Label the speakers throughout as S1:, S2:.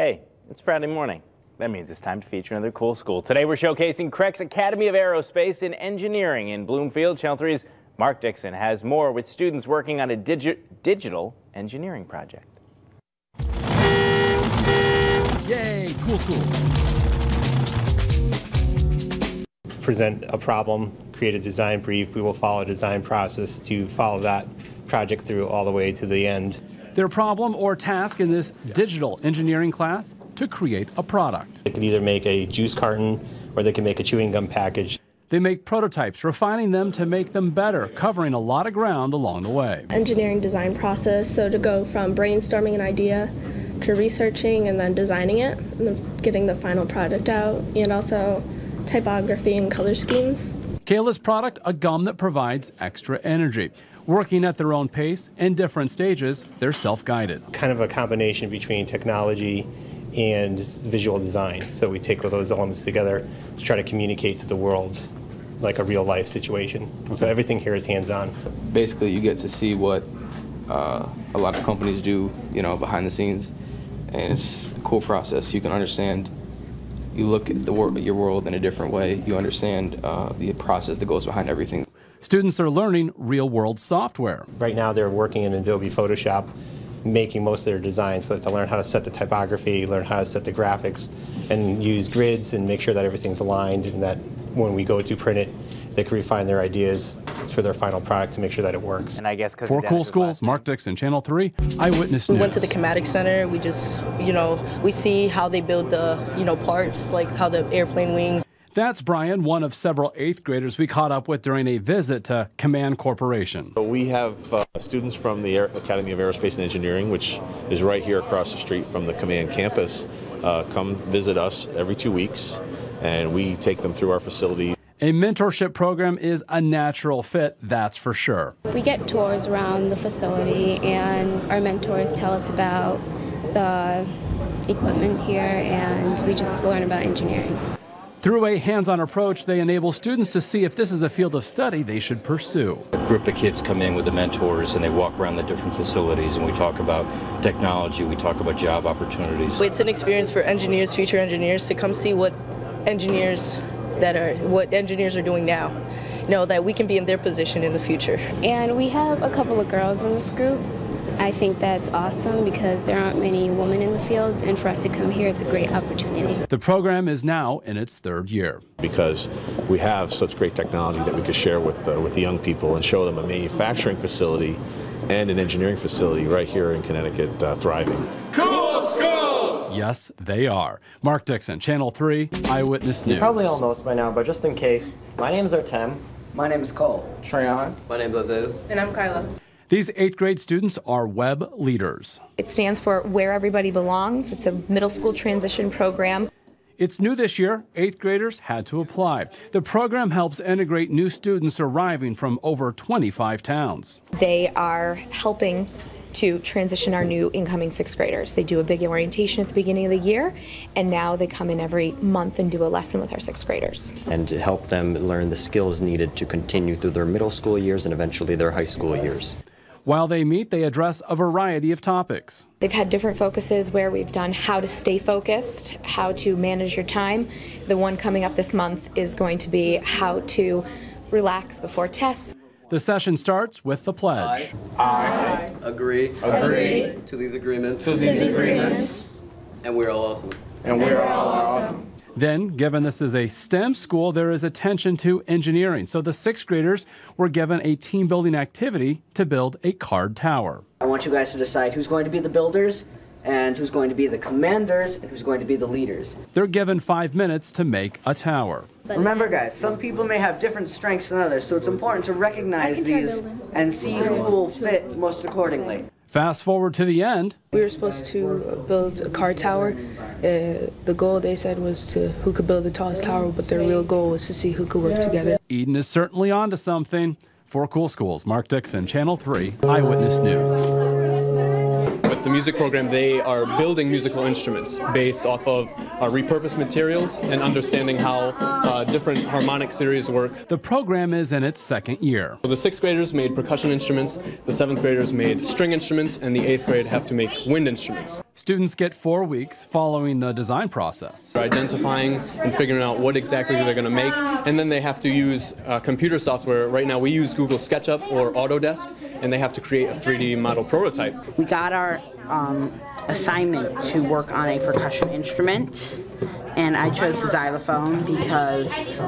S1: Hey, it's Friday morning. That means it's time to feature another cool school. Today we're showcasing CREC's Academy of Aerospace and Engineering in Bloomfield. Channel 3's Mark Dixon has more with students working on a digi digital engineering project.
S2: Yay, cool schools.
S3: Present a problem, create a design brief. We will follow a design process to follow that project through all the way to the end.
S2: Their problem or task in this digital engineering class to create a product.
S3: They can either make a juice carton or they can make a chewing gum package.
S2: They make prototypes, refining them to make them better, covering a lot of ground along the way.
S4: Engineering design process, so to go from brainstorming an idea to researching and then designing it, and then getting the final product out, and also typography and color schemes.
S2: Kayla's product, a gum that provides extra energy. Working at their own pace and different stages, they're self-guided.
S3: Kind of a combination between technology and visual design. So we take those elements together to try to communicate to the world like a real life situation. So everything here is hands-on.
S5: Basically, you get to see what uh, a lot of companies do, you know, behind the scenes, and it's a cool process. You can understand. You look at the wor your world in a different way. You understand uh, the process that goes behind everything.
S2: Students are learning real-world software.
S3: Right now, they're working in Adobe Photoshop, making most of their designs. So they have to learn how to set the typography, learn how to set the graphics, and use grids and make sure that everything's aligned and that when we go to print it, they can refine their ideas for their final product to make sure that it works.
S1: And I guess because
S2: For Cool Schools, Mark Dixon, Channel 3, Eyewitness
S6: We
S2: News.
S6: went to the Chematic Center. We just, you know, we see how they build the, you know, parts, like how the airplane wings.
S2: That's Brian, one of several eighth graders we caught up with during a visit to Kaman Corporation.
S7: We have uh, students from the Air Academy of Aerospace and Engineering, which is right here across the street from the Kaman campus, uh, come visit us every two weeks, and we take them through our facility.
S2: A mentorship program is a natural fit, that's for sure.
S8: We get tours around the facility, and our mentors tell us about the equipment here, and we just learn about engineering.
S2: Through a hands-on approach, they enable students to see if this is a field of study they should pursue.
S9: A group of kids come in with the mentors and they walk around the different facilities and we talk about technology, we talk about job opportunities.
S6: It's an experience for engineers, future engineers, to come see what engineers that are, what engineers are doing now. You know, that we can be in their position in the future.
S8: And we have a couple of girls in this group. I think that's awesome because there aren't many women in the fields, and for us to come here, it's a great opportunity.
S2: The program is now in its third year.
S7: Because we have such great technology that we could share with, uh, with the young people and show them a manufacturing facility and an engineering facility right here in Connecticut uh, thriving.
S2: Cool schools! Yes, they are. Mark Dixon, Channel 3, Eyewitness News.
S10: You probably all know us by now, but just in case, my name's Artem.
S11: My name is Cole.
S10: Treyon.
S11: My name's Aziz.
S6: And I'm Kyla.
S2: These eighth grade students are WEB leaders.
S12: It stands for Where Everybody Belongs. It's a middle school transition program.
S2: It's new this year. Eighth graders had to apply. The program helps integrate new students arriving from over 25 towns.
S12: They are helping to transition our new incoming sixth graders. They do a big orientation at the beginning of the year, and now they come in every month and do a lesson with our sixth graders.
S13: And to help them learn the skills needed to continue through their middle school years and eventually their high school years.
S2: While they meet, they address a variety of topics.
S12: They've had different focuses where we've done how to stay focused, how to manage your time. The one coming up this month is going to be how to relax before tests.
S2: The session starts with the pledge.
S11: I, I agree.
S10: Agree.
S11: To these agreements.
S10: To these agreements.
S11: And we're all awesome.
S10: And we're all awesome.
S2: Then, given this is a STEM school, there is attention to engineering. So the sixth graders were given a team building activity to build a card tower.
S11: I want you guys to decide who's going to be the builders and who's going to be the commanders and who's going to be the leaders.
S2: They're given five minutes to make a tower.
S11: Remember, guys, some people may have different strengths than others, so it's important to recognize these and see who will fit most accordingly.
S2: Fast forward to the end.
S14: We were supposed to build a car tower. Uh, the goal they said was to who could build the tallest tower, but their real goal was to see who could work together.
S2: Eden is certainly onto something. For Cool Schools, Mark Dixon, Channel 3, Eyewitness News.
S15: The music program, they are building musical instruments based off of uh, repurposed materials and understanding how uh, different harmonic series work.
S2: The program is in its second year.
S15: So the sixth graders made percussion instruments, the seventh graders made string instruments, and the eighth grade have to make wind instruments.
S2: Students get four weeks following the design process.
S15: Identifying and figuring out what exactly they're going to make, and then they have to use uh, computer software. Right now, we use Google SketchUp or Autodesk, and they have to create a 3D model prototype.
S16: We got our um, assignment to work on a percussion instrument, and I chose the xylophone because,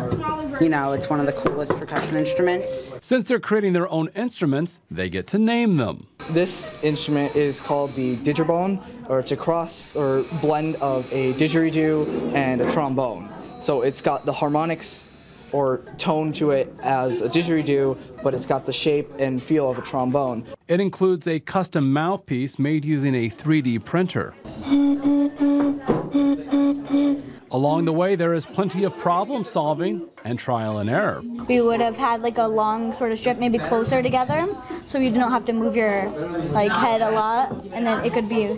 S16: you know, it's one of the coolest percussion instruments.
S2: Since they're creating their own instruments, they get to name them.
S17: This instrument is called the didgerbone, or it's a cross or blend of a didgeridoo and a trombone. So it's got the harmonics or tone to it as a didgeridoo, but it's got the shape and feel of a trombone.
S2: It includes a custom mouthpiece made using a 3D printer. Along the way, there is plenty of problem solving and trial and error.
S18: We would have had like a long sort of strip, maybe closer together, so you don't have to move your like head a lot, and then it could be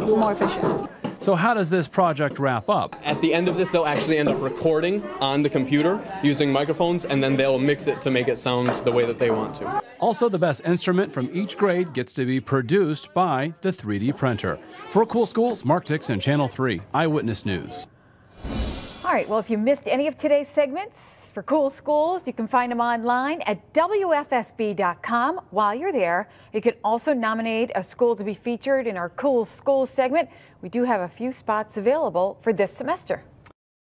S18: more efficient.
S2: So how does this project wrap up?
S15: At the end of this, they'll actually end up recording on the computer using microphones, and then they'll mix it to make it sound the way that they want to.
S2: Also, the best instrument from each grade gets to be produced by the 3D printer. For Cool Schools, Mark Dixon, Channel 3, Eyewitness News.
S19: All right, well, if you missed any of today's segments for Cool Schools, you can find them online at WFSB.com. While you're there, you can also nominate a school to be featured in our Cool Schools segment. We do have a few spots available for this semester.